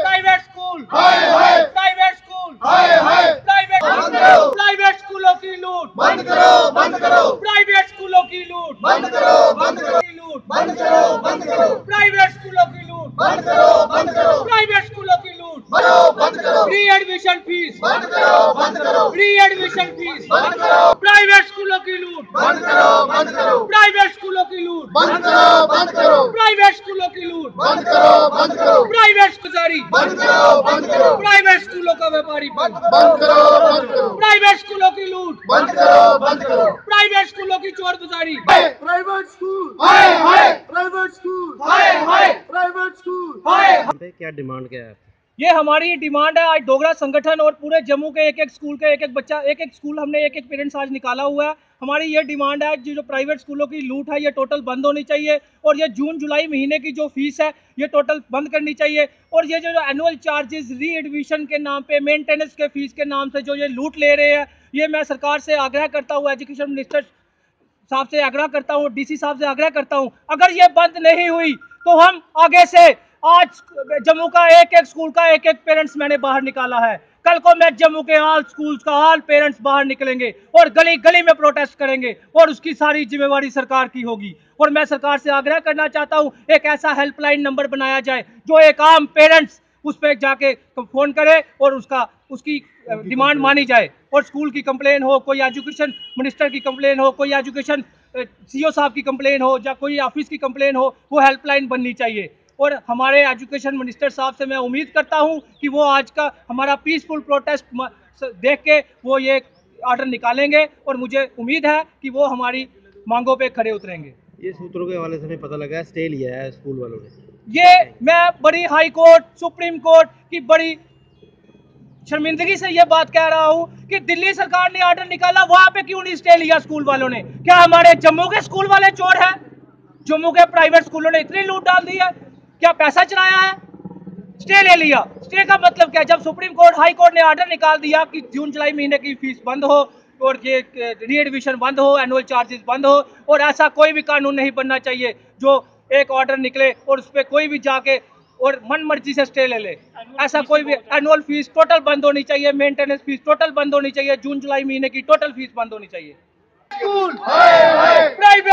Private school हाय हाय। Private school हाय हाय। प्राइवेट प्राइवेट स्कूलों की लूट बंद करो बंद करो। प्राइवेट स्कूलों की लूट बंद करो बंद करो। लूट बंद करो बंद करो। प्राइवेट स्कूलों की लूट बंद करो बंद करो। प्राइवेट स्कूलों की लूट करो बंद करो। फ्री एडमिशन फ़ीस बंद करो बंद करो। फ्री एडमिशन फ़ीस बंद करो। प्राइवेट स्कूलों की लूट बंद करो बंद करो। प्राइवेट स्कूलों की लूट बंद करो बंद करो। की लूट। बंद करो बंद करो। प्राइवेट गुजारी बंद करो बंद करो। प्राइवेट स्कूलों का व्यापारी बंद बंद करो बंद करो। प्राइवेट स्कूलों की लूट। बंद करो बंद करो। प्राइवेट स्कूलों की चोर गुजारी प्राइवेट स्कूल हाय हाय। प्राइवेट स्कूल हाय हाय। प्राइवेट स्कूल हाय। क्या डिमांड क्या है? ये हमारी डिमांड है। आज डोगरा संगठन और पूरे जम्मू के एक एक स्कूल के एक एक बच्चा एक एक स्कूल हमने एक एक पेरेंट्स आज निकाला हुआ है। हमारी ये डिमांड है जो जो प्राइवेट स्कूलों की लूट है, ये टोटल बंद होनी चाहिए और ये जून, जुलाई महीने की जो फ़ीस है, ये टोटल बंद करनी चाहिए। और ये जो एनुअल चार्जेस री एडमिशन के नाम पे मेंटेनेंस के फ़ीस के नाम से जो ये लूट ले रहे हैं, ये मैं सरकार से आग्रह करता हूँ एजुकेशन मिनिस्टर साहब से आग्रह करता हूँ डीसी साहब से आग्रह करता हूँ, अगर ये बंद नहीं हुई तो हम आगे से आज जम्मू का एक एक स्कूल का एक एक पेरेंट्स मैंने बाहर निकाला है। कल को मैं जम्मू के ऑल स्कूल्स का ऑल पेरेंट्स बाहर निकलेंगे और गली गली में प्रोटेस्ट करेंगे और उसकी सारी जिम्मेवारी सरकार की होगी। और मैं सरकार से आग्रह करना चाहता हूँ एक ऐसा हेल्पलाइन नंबर बनाया जाए जो एक आम पेरेंट्स उस पर जाके फ़ोन करे और उसका उसकी डिमांड मानी जाए। और स्कूल की कंप्लेन हो कोई एजुकेशन मिनिस्टर की कंप्लेन हो कोई एजुकेशन सीओ साहब की कंप्लेन हो या कोई ऑफ़िस की कंप्लेन हो वो हेल्पलाइन बननी चाहिए। और हमारे एजुकेशन मिनिस्टर साहब से मैं उम्मीद करता हूँ कि वो आज का हमारा पीसफुल प्रोटेस्ट देख के वो ये ऑर्डर निकालेंगे और मुझे उम्मीद है कि वो हमारी मांगों पे खड़े उतरेंगे। ये सूत्रों के हवाले से हमें पता लगा है स्टे लिया है स्कूल वालों ने। ये मैं बड़ी हाई कोर्ट सुप्रीम कोर्ट की बड़ी शर्मिंदगी से ये बात कह रहा हूँ कि दिल्ली सरकार ने ऑर्डर निकाला वहाँ पे क्यों नहीं स्टे लिया स्कूल वालों ने? क्या हमारे जम्मू के स्कूल वाले चोर हैं? जम्मू के प्राइवेट स्कूलों ने इतनी लूट डाल दी है? क्या पैसा चलाया है? स्टे ले लिया। स्टे का मतलब क्या जब सुप्रीम कोर्ट हाई कोर्ट ने ऑर्डर निकाल दिया कि जून जुलाई महीने की फ़ीस बंद हो और ये री एडमिशन बंद हो एनुअल चार्जेस बंद हो और ऐसा कोई भी कानून नहीं बनना चाहिए जो एक ऑर्डर निकले और उस पर कोई भी जाके और मन मर्ज़ी से स्टे ले ले। ऐसा कोई भी एनुअल फ़ीस टोटल बंद होनी चाहिए मेंटेनेंस फ़ीस टोटल बंद होनी चाहिए जून जुलाई महीने की टोटल फ़ीस बंद होनी चाहिए। प्राइवेट